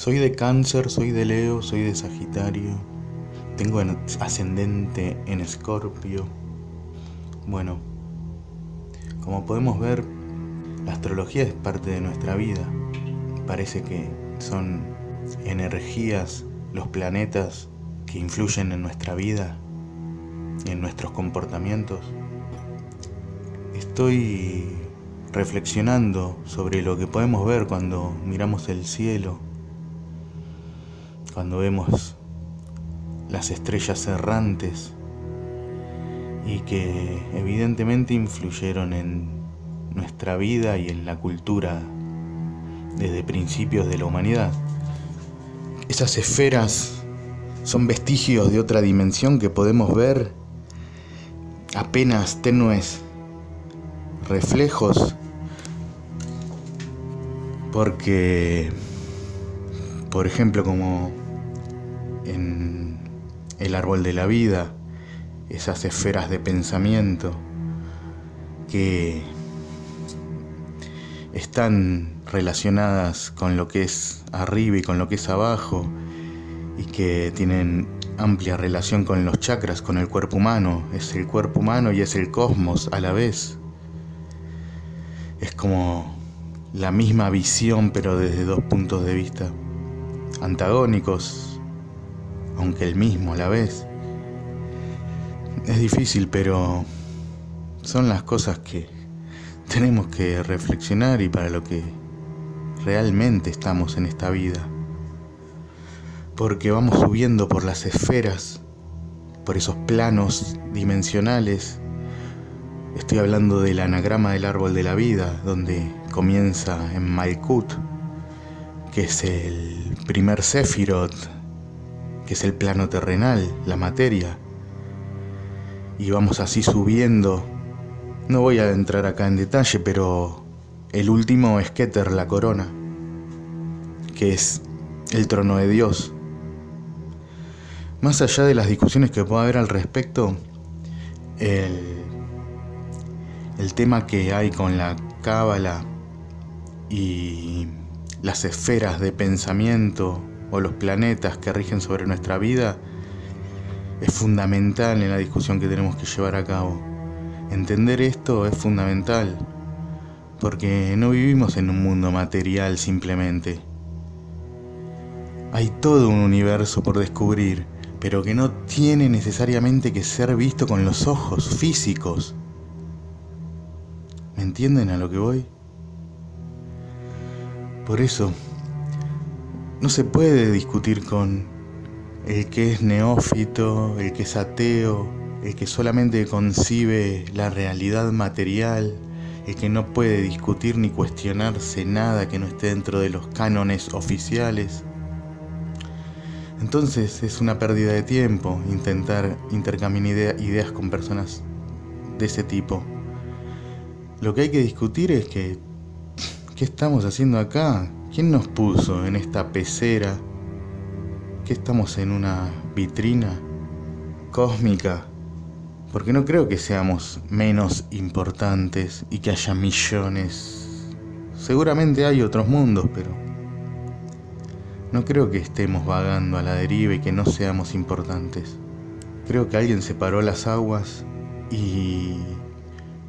Soy de cáncer, soy de Leo, soy de Sagitario. Tengo ascendente en Escorpio. Bueno, como podemos ver, la astrología es parte de nuestra vida. Parece que son energías, los planetas que influyen en nuestra vida y en nuestros comportamientos. Estoy reflexionando sobre lo que podemos ver cuando miramos el cielo cuando vemos las estrellas errantes y que evidentemente influyeron en nuestra vida y en la cultura desde principios de la humanidad. Esas esferas son vestigios de otra dimensión que podemos ver, apenas tenues reflejos, porque, por ejemplo, como en el árbol de la vida, esas esferas de pensamiento que están relacionadas con lo que es arriba y con lo que es abajo y que tienen amplia relación con los chakras, con el cuerpo humano. Es el cuerpo humano y es el cosmos a la vez. Es como la misma visión pero desde dos puntos de vista antagónicos, aunque el mismo a la vez. Es difícil, pero son las cosas que tenemos que reflexionar y para lo que realmente estamos en esta vida. Porque vamos subiendo por las esferas, por esos planos dimensionales. Estoy hablando del anagrama del árbol de la vida, donde comienza en Malkut, que es el primer Sefirot que es el plano terrenal, la materia. Y vamos así subiendo. No voy a entrar acá en detalle, pero el último es Keter, la corona, que es el trono de Dios. Más allá de las discusiones que pueda haber al respecto, el, el tema que hay con la cábala y las esferas de pensamiento o los planetas que rigen sobre nuestra vida es fundamental en la discusión que tenemos que llevar a cabo. Entender esto es fundamental, porque no vivimos en un mundo material simplemente. Hay todo un universo por descubrir, pero que no tiene necesariamente que ser visto con los ojos físicos. ¿Me entienden a lo que voy? Por eso, no se puede discutir con el que es neófito, el que es ateo, el que solamente concibe la realidad material, el que no puede discutir ni cuestionarse nada que no esté dentro de los cánones oficiales. Entonces es una pérdida de tiempo intentar intercambiar ideas con personas de ese tipo. Lo que hay que discutir es que, ¿qué estamos haciendo acá? ¿Quién nos puso en esta pecera? ¿Que estamos en una vitrina cósmica? Porque no creo que seamos menos importantes y que haya millones. Seguramente hay otros mundos, pero no creo que estemos vagando a la deriva y que no seamos importantes. Creo que alguien separó las aguas y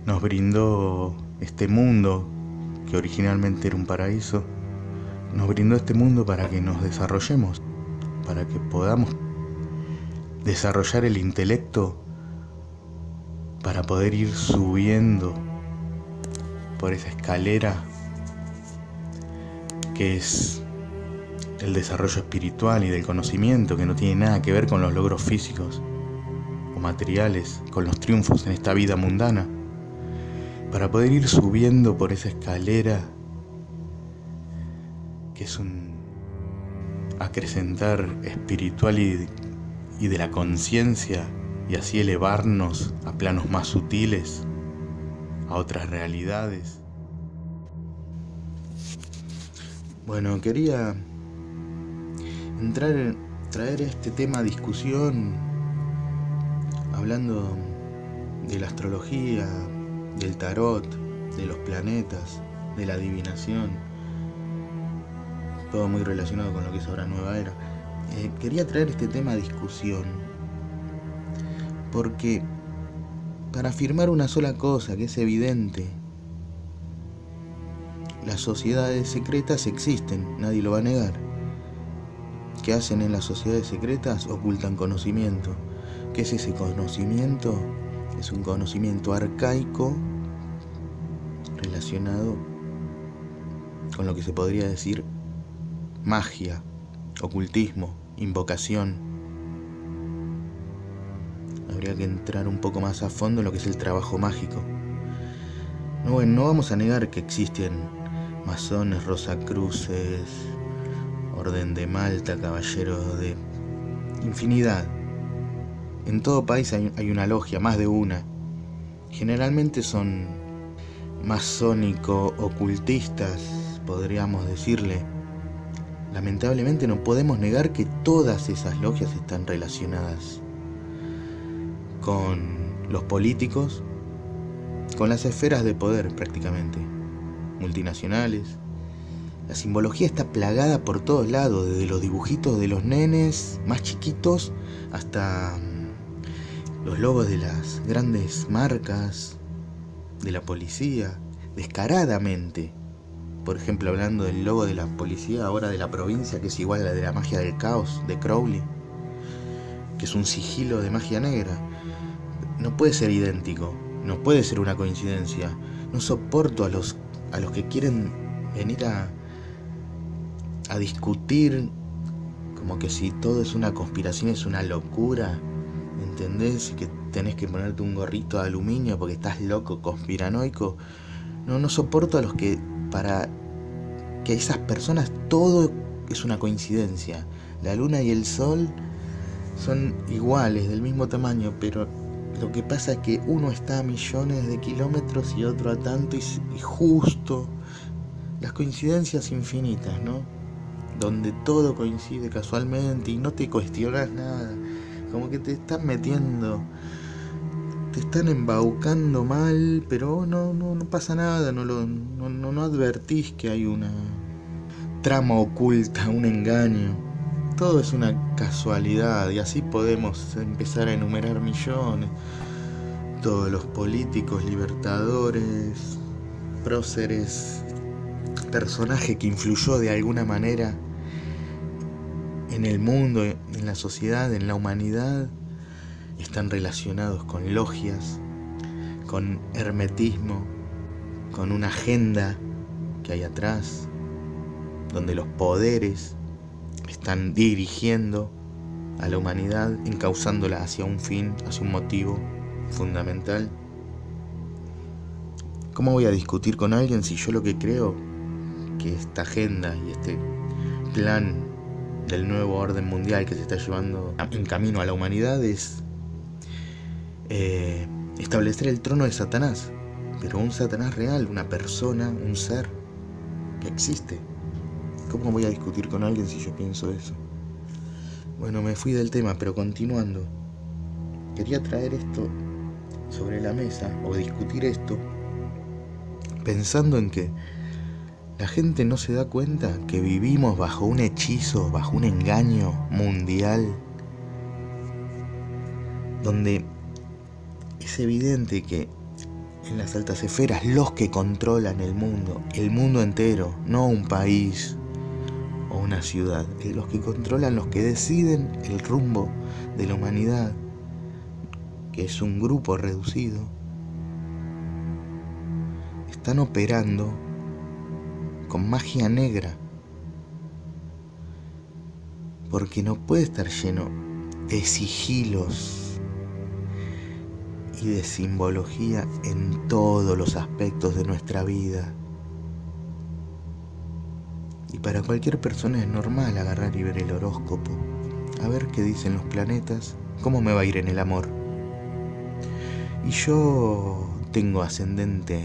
nos brindó este mundo que originalmente era un paraíso nos brindó este mundo para que nos desarrollemos, para que podamos desarrollar el intelecto para poder ir subiendo por esa escalera que es el desarrollo espiritual y del conocimiento que no tiene nada que ver con los logros físicos o materiales, con los triunfos en esta vida mundana, para poder ir subiendo por esa escalera es un acrecentar espiritual y, y de la conciencia y así elevarnos a planos más sutiles, a otras realidades. Bueno, quería entrar, traer este tema a discusión, hablando de la astrología, del tarot, de los planetas, de la adivinación todo muy relacionado con lo que es ahora Nueva Era. Eh, quería traer este tema a discusión, porque para afirmar una sola cosa que es evidente, las sociedades secretas existen, nadie lo va a negar. ¿Qué hacen en las sociedades secretas? Ocultan conocimiento. ¿Qué es ese conocimiento? Es un conocimiento arcaico relacionado con lo que se podría decir magia, ocultismo, invocación. Habría que entrar un poco más a fondo en lo que es el trabajo mágico. No, bueno, no vamos a negar que existen masones, rosacruces, orden de Malta, caballeros de infinidad. En todo país hay, hay una logia, más de una. Generalmente son masónico-ocultistas, podríamos decirle. Lamentablemente no podemos negar que todas esas logias están relacionadas con los políticos, con las esferas de poder prácticamente, multinacionales. La simbología está plagada por todos lados, desde los dibujitos de los nenes más chiquitos hasta mm, los logos de las grandes marcas, de la policía, descaradamente. Por ejemplo, hablando del logo de la policía ahora de la provincia, que es igual a la de la magia del caos de Crowley, que es un sigilo de magia negra. No puede ser idéntico, no puede ser una coincidencia. No soporto a los, a los que quieren venir a, a discutir como que si todo es una conspiración es una locura, ¿entendés? Que tenés que ponerte un gorrito de aluminio porque estás loco, conspiranoico. No, no soporto a los que para que esas personas todo es una coincidencia. La luna y el sol son iguales, del mismo tamaño, pero lo que pasa es que uno está a millones de kilómetros y otro a tanto y, justo. Las coincidencias infinitas, ¿no? Donde todo coincide casualmente y no te cuestionas nada. Como que te están metiendo te están embaucando mal, pero no, no, pasa nada, no, lo, no, no advertís que hay una trama oculta, un engaño. Todo es una casualidad y así podemos empezar a enumerar millones. Todos los políticos, libertadores, próceres, personaje que influyó de alguna manera en el mundo, en la sociedad, en la humanidad, están relacionados con logias, con hermetismo, con una agenda que hay atrás, donde los poderes están dirigiendo a la humanidad, encauzándola hacia un fin, hacia un motivo fundamental. ¿Cómo voy a discutir con alguien si yo lo que creo que esta agenda y este plan del nuevo orden mundial que se está llevando en camino a la humanidad es eh, establecer el trono de Satanás, pero un Satanás real, una persona, un ser que existe. ¿Cómo voy a discutir con alguien si yo pienso eso? Bueno, me fui del tema, pero continuando. Quería traer esto sobre la mesa o discutir esto pensando en que la gente no se da cuenta que vivimos bajo un hechizo, bajo un engaño mundial, donde es evidente que en las altas esferas los que controlan el mundo, el mundo entero, no un país o una ciudad, los que controlan, los que deciden el rumbo de la humanidad, que es un grupo reducido, están operando con magia negra, porque no puede estar lleno de sigilos y de simbología en todos los aspectos de nuestra vida. Y para cualquier persona es normal agarrar y ver el horóscopo, a ver qué dicen los planetas, cómo me va a ir en el amor. Y yo tengo ascendente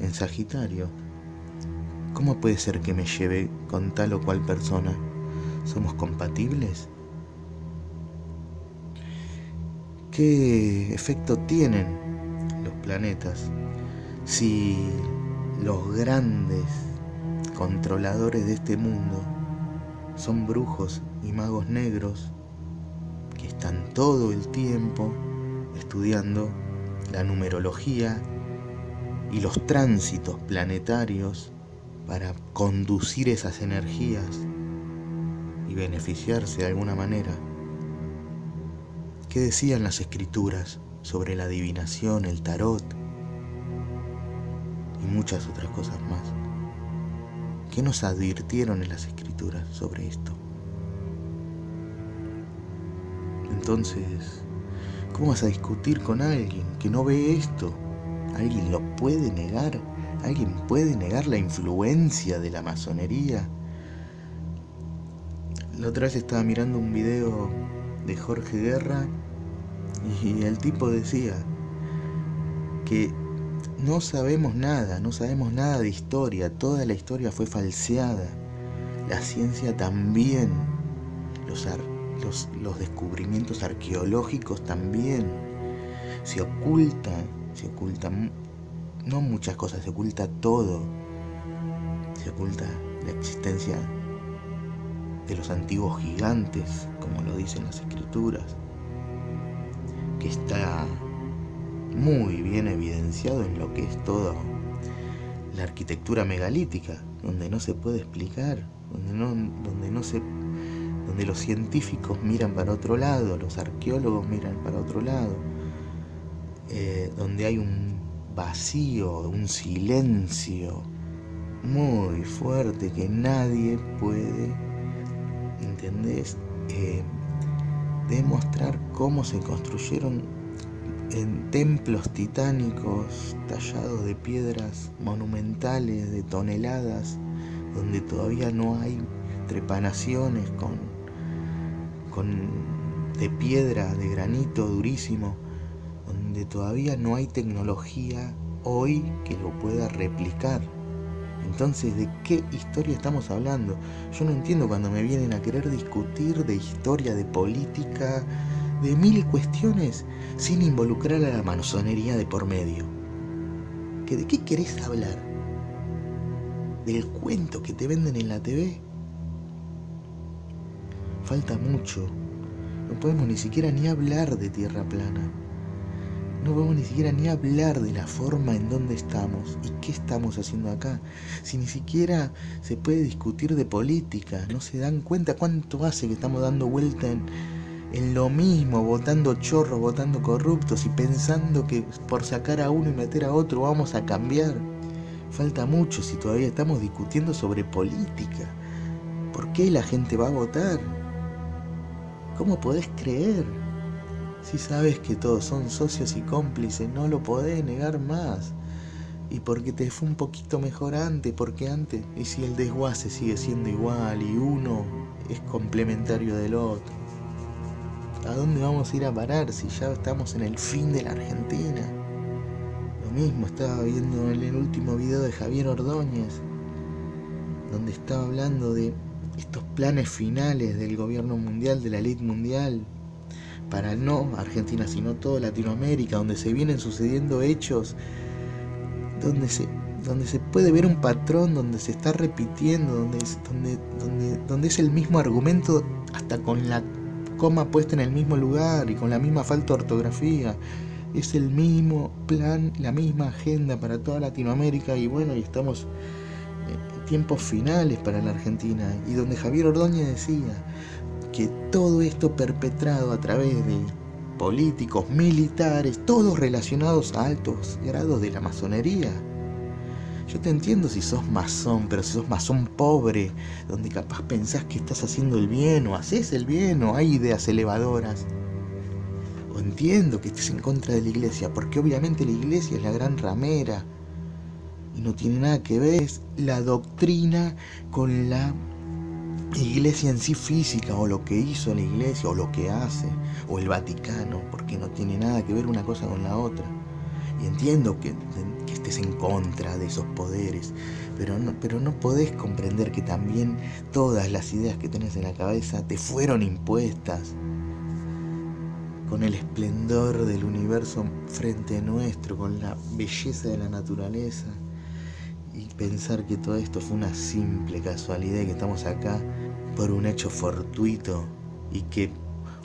en Sagitario. ¿Cómo puede ser que me lleve con tal o cual persona? ¿Somos compatibles? Qué efecto tienen los planetas si los grandes controladores de este mundo son brujos y magos negros que están todo el tiempo estudiando la numerología y los tránsitos planetarios para conducir esas energías y beneficiarse de alguna manera. ¿Qué decían las escrituras sobre la adivinación, el tarot y muchas otras cosas más? ¿Qué nos advirtieron en las escrituras sobre esto? Entonces, ¿cómo vas a discutir con alguien que no ve esto? ¿Alguien lo puede negar? ¿Alguien puede negar la influencia de la masonería? La otra vez estaba mirando un video de Jorge Guerra y el tipo decía que no sabemos nada, no sabemos nada de historia, toda la historia fue falseada. La ciencia también, los, los, los descubrimientos arqueológicos también. Se oculta, se ocultan, no muchas cosas, se oculta todo. Se oculta la existencia de los antiguos gigantes, como lo dicen las escrituras, que está muy bien evidenciado en lo que es toda la arquitectura megalítica, donde no se puede explicar, donde no, donde no se donde los científicos miran para otro lado, los arqueólogos miran para otro lado, eh, donde hay un vacío, un silencio muy fuerte que nadie puede, ¿entendés? Eh, demostrar cómo se construyeron en templos titánicos tallados de piedras monumentales de toneladas, donde todavía no hay trepanaciones con, con de piedra, de granito durísimo, donde todavía no hay tecnología hoy que lo pueda replicar. Entonces, ¿de qué historia estamos hablando? Yo no entiendo cuando me vienen a querer discutir de historia, de política, de mil cuestiones sin involucrar a la masonería de por medio. ¿Que ¿De qué querés hablar? ¿Del cuento que te venden en la TV? Falta mucho. No podemos ni siquiera ni hablar de tierra plana. No podemos ni siquiera ni hablar de la forma en donde estamos y qué estamos haciendo acá. Si ni siquiera se puede discutir de política, no se dan cuenta cuánto hace que estamos dando vuelta en, en lo mismo, votando chorros, votando corruptos y pensando que por sacar a uno y meter a otro vamos a cambiar. Falta mucho si todavía estamos discutiendo sobre política. ¿Por qué la gente va a votar? ¿Cómo podés creer? Si sabes que todos son socios y cómplices, no lo podés negar más. Y porque te fue un poquito mejor antes, porque antes, y si el desguace sigue siendo igual y uno es complementario del otro. ¿A dónde vamos a ir a parar si ya estamos en el fin de la Argentina? Lo mismo estaba viendo en el último video de Javier Ordóñez, donde estaba hablando de estos planes finales del gobierno mundial, de la elite mundial, para no Argentina, sino toda Latinoamérica, donde se vienen sucediendo hechos, donde se, donde se puede ver un patrón, donde se está repitiendo, donde es, donde, donde, donde es el mismo argumento hasta con la coma puesta en el mismo lugar y con la misma falta de ortografía. Es el mismo plan, la misma agenda para toda Latinoamérica y bueno, y estamos en tiempos finales para la Argentina y donde Javier Ordóñez decía que todo esto perpetrado a través de políticos, militares, todos relacionados a altos grados de la masonería, yo te entiendo si sos masón, pero si sos masón pobre, donde capaz pensás que estás haciendo el bien o haces el bien o hay ideas elevadoras. O entiendo que estés en contra de la iglesia, porque obviamente la iglesia es la gran ramera y no tiene nada que ver la doctrina con la iglesia en sí física o lo que hizo la iglesia o lo que hace o el Vaticano, porque no tiene nada que ver una cosa con la otra. Y entiendo que estés en contra de esos poderes, pero no, pero no podés comprender que también todas las ideas que tenés en la cabeza te fueron impuestas con el esplendor del universo frente nuestro, con la belleza de la naturaleza. Y pensar que todo esto fue una simple casualidad y que estamos acá por un hecho fortuito y que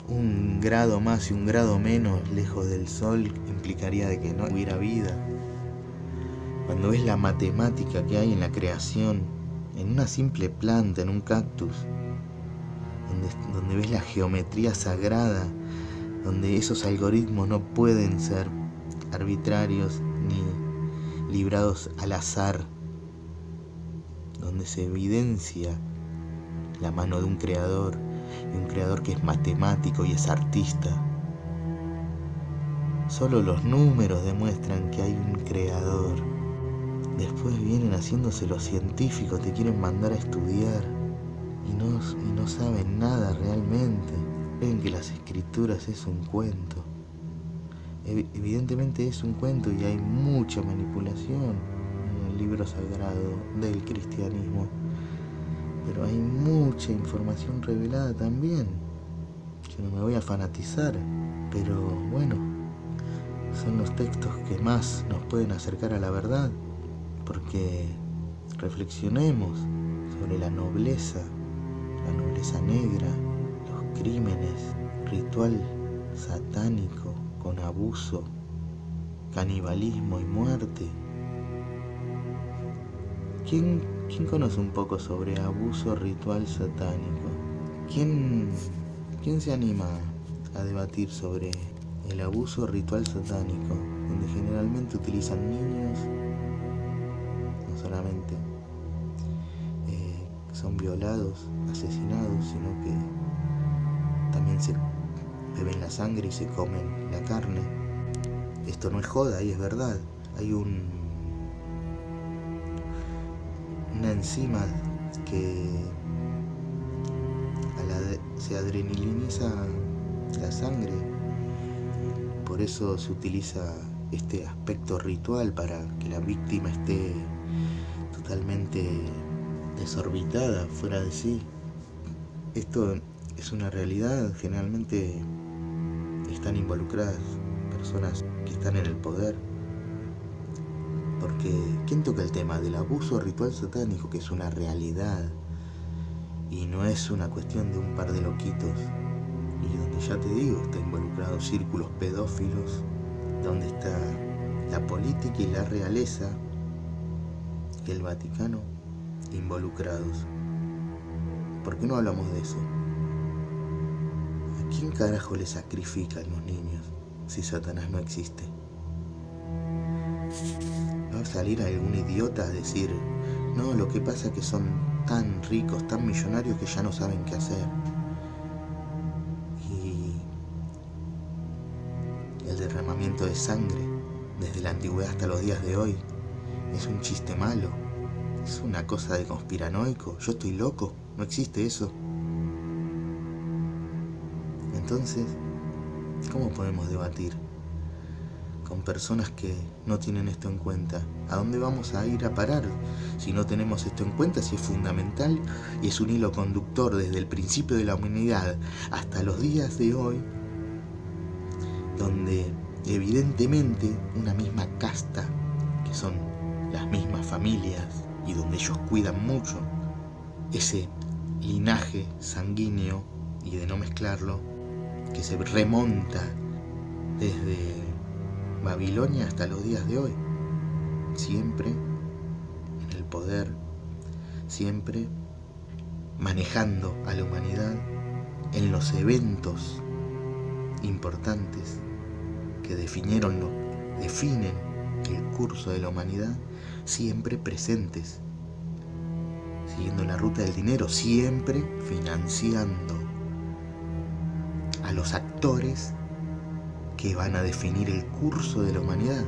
un grado más y un grado menos lejos del sol implicaría de que no hubiera vida. Cuando ves la matemática que hay en la creación, en una simple planta, en un cactus, donde, donde ves la geometría sagrada, donde esos algoritmos no pueden ser arbitrarios ni librados al azar, donde se evidencia la mano de un creador, y un creador que es matemático y es artista. Solo los números demuestran que hay un creador. Después vienen haciéndose los científicos, te quieren mandar a estudiar y no, y no saben nada realmente. Creen que las escrituras es un cuento. Evidentemente es un cuento y hay mucha manipulación en el libro sagrado del cristianismo, pero hay mucha información revelada también. Yo no me voy a fanatizar, pero bueno, son los textos que más nos pueden acercar a la verdad, porque reflexionemos sobre la nobleza, la nobleza negra, los crímenes, ritual satánico, con abuso, canibalismo y muerte. ¿Quién, ¿Quién, conoce un poco sobre abuso ritual satánico? ¿Quién, ¿Quién se anima a debatir sobre el abuso ritual satánico, donde generalmente utilizan niños, no solamente eh, son violados, asesinados, sino que también se beben la sangre y se comen la carne. Esto no es joda y es verdad. Hay un una enzima que se adrenaliniza la sangre. Por eso se utiliza este aspecto ritual para que la víctima esté totalmente desorbitada, fuera de sí. Esto es una realidad, generalmente están involucradas personas que están en el poder. Porque, ¿quién toca el tema del abuso ritual satánico, que es una realidad? Y no es una cuestión de un par de loquitos. Y donde ya te digo, está involucrado círculos pedófilos, donde está la política y la realeza y el Vaticano involucrados. ¿Por qué no hablamos de eso? ¿Quién carajo le sacrifica a los niños si Satanás no existe? ¿Va a salir algún idiota a decir, no, lo que pasa es que son tan ricos, tan millonarios que ya no saben qué hacer? Y el derramamiento de sangre, desde la antigüedad hasta los días de hoy, es un chiste malo, es una cosa de conspiranoico, yo estoy loco, no existe eso. Entonces, ¿cómo podemos debatir con personas que no tienen esto en cuenta? ¿A dónde vamos a ir a parar si no tenemos esto en cuenta? Si es fundamental y es un hilo conductor desde el principio de la humanidad hasta los días de hoy, donde evidentemente una misma casta, que son las mismas familias y donde ellos cuidan mucho ese linaje sanguíneo y de no mezclarlo, que se remonta desde Babilonia hasta los días de hoy. Siempre en el poder, siempre manejando a la humanidad en los eventos importantes que definieron definen el curso de la humanidad, siempre presentes, siguiendo la ruta del dinero, siempre financiando a los actores que van a definir el curso de la humanidad.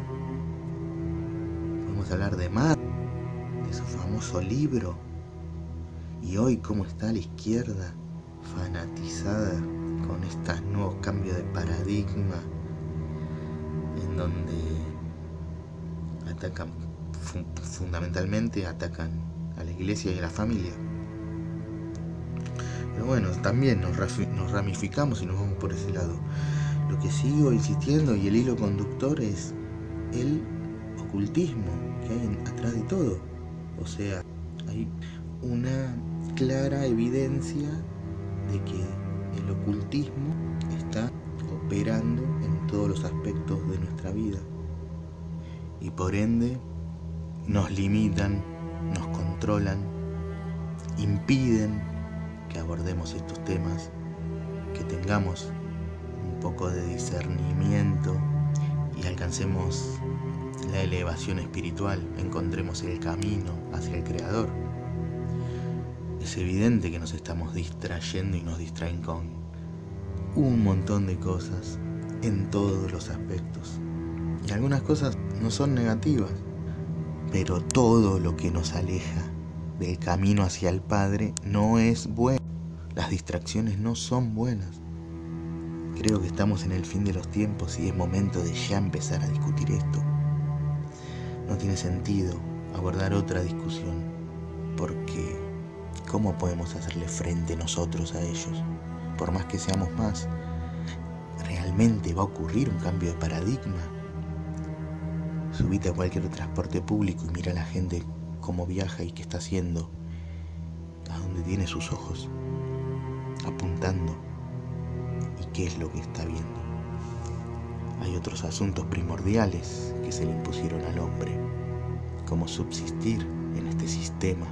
Podemos hablar de Mar, de su famoso libro, y hoy cómo está la izquierda fanatizada con estos nuevos cambios de paradigma, en donde atacan fundamentalmente atacan a la iglesia y a la familia. Pero bueno, también nos, ramificamos y nos vamos por ese lado. Lo que sigo insistiendo y el hilo conductor es el ocultismo que hay atrás de todo. O sea, hay una clara evidencia de que el ocultismo está operando en todos los aspectos de nuestra vida y por ende nos limitan, nos controlan, impiden que abordemos estos temas, que tengamos poco de discernimiento y alcancemos la elevación espiritual, encontremos el camino hacia el Creador. Es evidente que nos estamos distrayendo y nos distraen con un montón de cosas en todos los aspectos. Y algunas cosas no son negativas, pero todo lo que nos aleja del camino hacia el Padre no es bueno. Las distracciones no son buenas. Creo que estamos en el fin de los tiempos y es momento de ya empezar a discutir esto. No tiene sentido abordar otra discusión porque ¿cómo podemos hacerle frente nosotros a ellos? Por más que seamos más, ¿realmente va a ocurrir un cambio de paradigma? Subite a cualquier transporte público y mira a la gente cómo viaja y qué está haciendo, a dónde tiene sus ojos, apuntando y qué es lo que está viendo. Hay otros asuntos primordiales que se le impusieron al hombre, como subsistir en este sistema,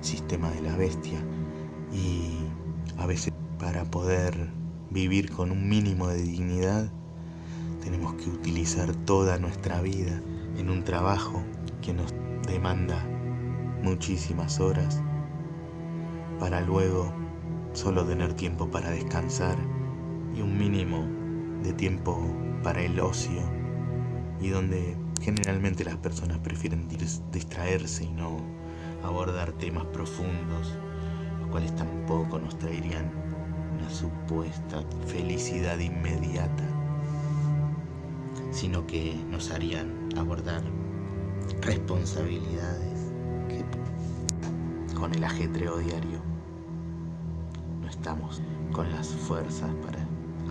sistema de la bestia, y a veces para poder vivir con un mínimo de dignidad, tenemos que utilizar toda nuestra vida en un trabajo que nos demanda muchísimas horas para luego solo tener tiempo para descansar un mínimo de tiempo para el ocio y donde generalmente las personas prefieren distraerse y no abordar temas profundos, los cuales tampoco nos traerían una supuesta felicidad inmediata sino que nos harían abordar responsabilidades que con el ajetreo diario no estamos con las fuerzas para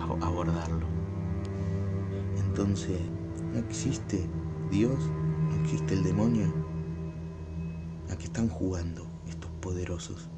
abordarlo. Entonces, no existe Dios, no existe el demonio. ¿A qué están jugando estos poderosos?